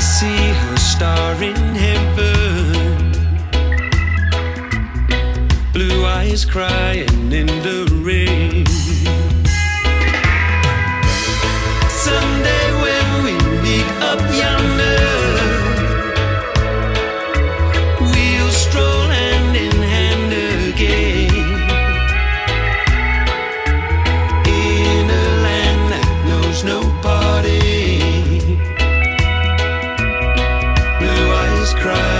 see her star in heaven. Blue eyes crying in the. Cry.